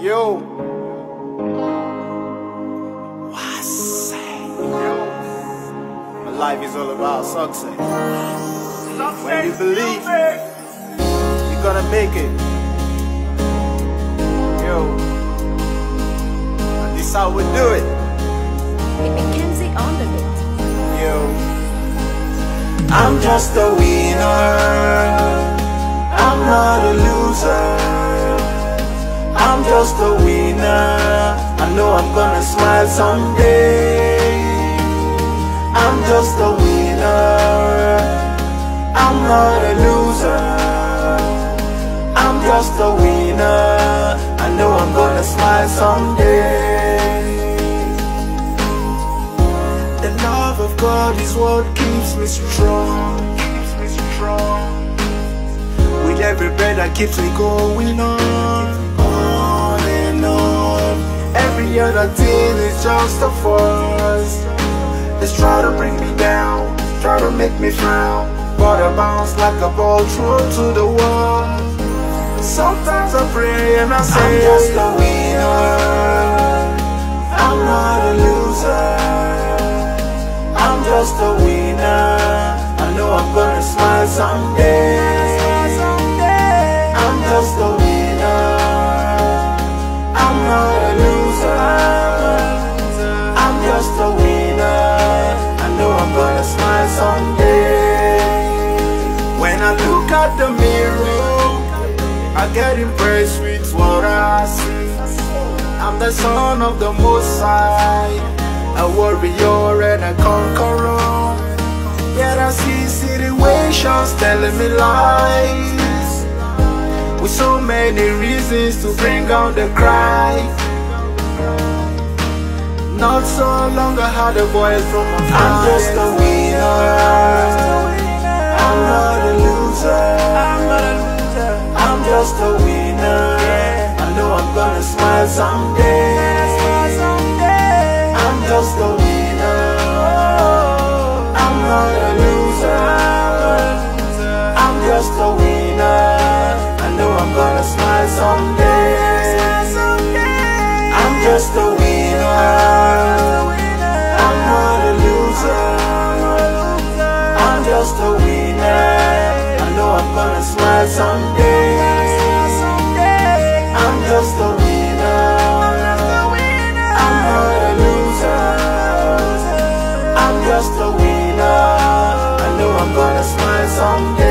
Yo. What's Yo. My life is all about success. When you believe, you're gonna make it. Yo. And this how we do it. Mackenzie on the beat. Yo. I'm just a winner. I'm gonna smile someday. I'm just a winner. I'm not a loser. I'm just a winner. I know I'm gonna smile someday. The love of God is what keeps me strong. Keeps me strong. With every breath that keeps me going on, on Every other thing is just a force. It's try to bring me down, try to make me frown. But I bounce like a ball thrown to the wall. Sometimes I pray and I say, I'm just a winner. I'm not a loser. I'm just a winner. I know I'm gonna smile someday. I look at the mirror, I get impressed with what I see. I'm the son of the Most High, a warrior and a conqueror. Yet I see situations telling me lies, with so many reasons to bring out the cry. Not so long I had a voice from my I'm just a winner. I'm not a loser. I'm not a loser. I'm just a winner. I know I'm gonna smile someday. I'm just a winner. Oh. I'm not a loser. I'm just a winner. I know I'm gonna smile someday. I'm just a winner. I'm not a loser. I'm just a winner. I'm gonna smile someday. I'm just a winner. I'm not a loser. I'm just a winner. I know I'm gonna smile someday.